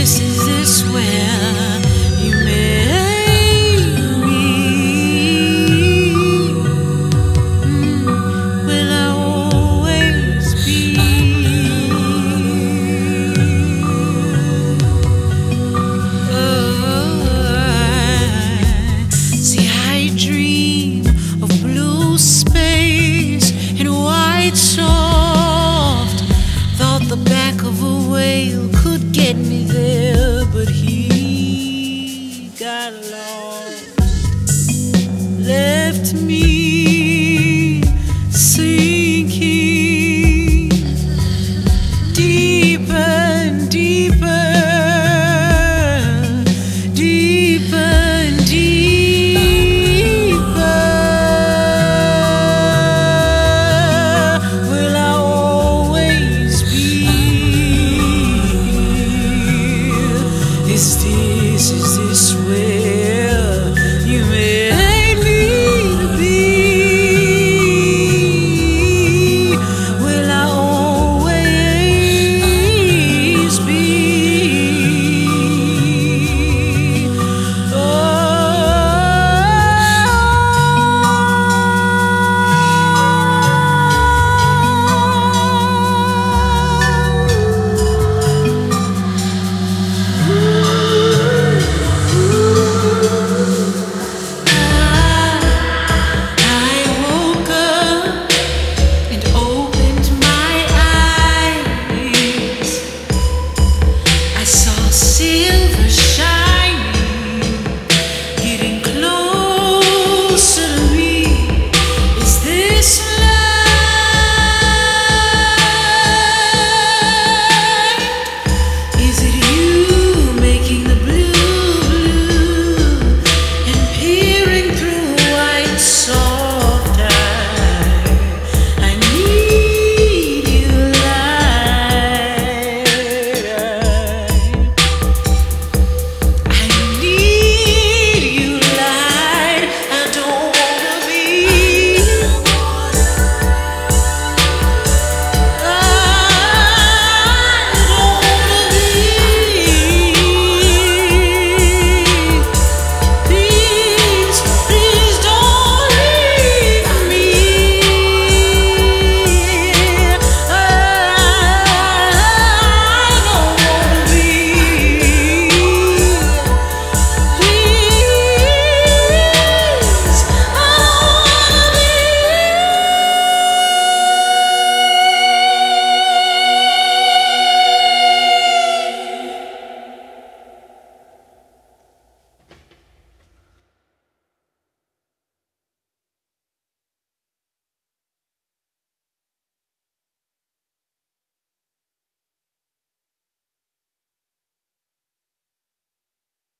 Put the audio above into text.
Is this, is this where me silver